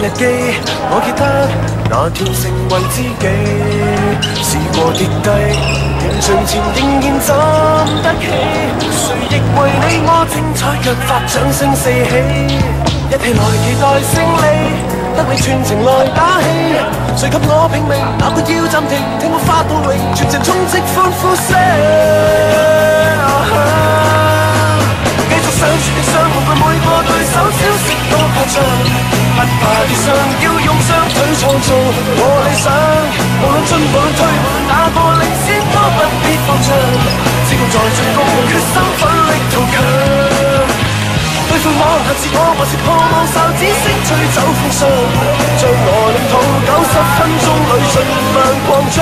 日记，我記得那天成為知己。試過跌低，仍從前仍然站得起。誰亦為你我精彩腳法掌聲四起，一起來期待勝利，得你全程來打氣。誰給我拼命，哪怕要暫停，聽我发到榮，全程充斥歡呼聲。必慌張，只管在進攻，決心奮力圖強。對付我下自我，還是破網哨子聲吹走風霜，將我領土九十分鐘裏盡量擴張，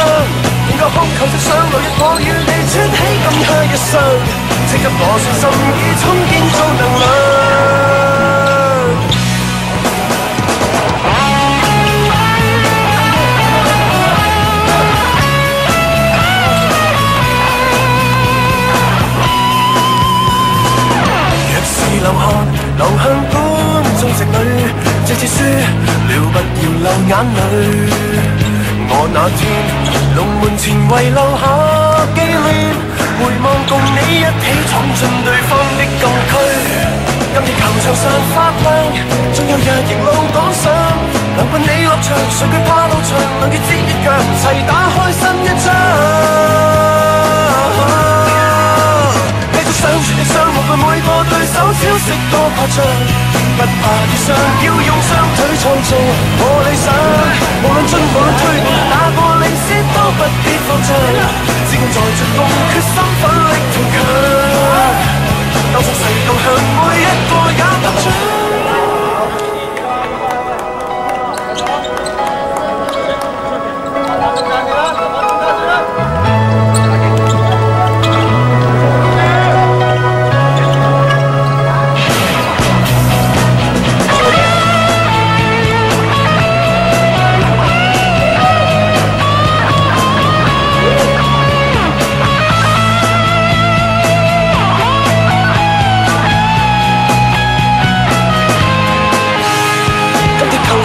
仍舊渴求直上。來日我與你。穿起金靴一雙。請給我信心，以衝堅做能量。眼里，我那天龙门前遗留下纪念，回望共你一起闯进对方的禁区，今夜球场上发亮，仲有日仍路赶上，能伴你落场，谁惧怕路场，能与之一样齐打开新一章。你都想全力相无，被每个对手挑食多夸张。不怕跌伤，要用双腿创造我理想。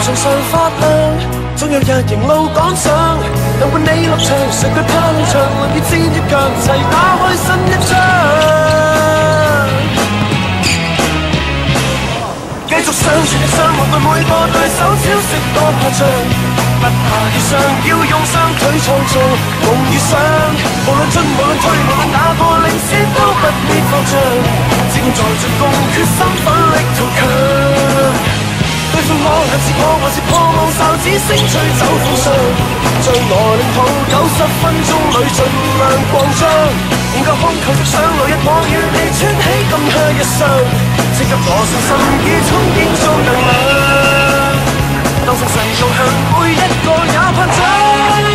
向上发亮，总有日迎路赶上。能伴你落场，谁会看场？团结越强，齐打开新一章。继续生存的生活，为每个对手，少说多下场。不怕遇上，要用双腿创造梦与想。无论进，无论退，无论哪个历史都不必放枪。正在进，攻决心奋力。吹走风伤，将我宁抱九十分钟里尽量扩张换个胸襟着想来日我与你穿起禁靴一双即给我信心与憧憬做能量。当盛世上向每一个也拍掌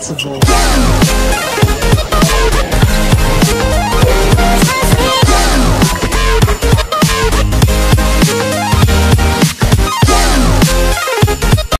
invincible.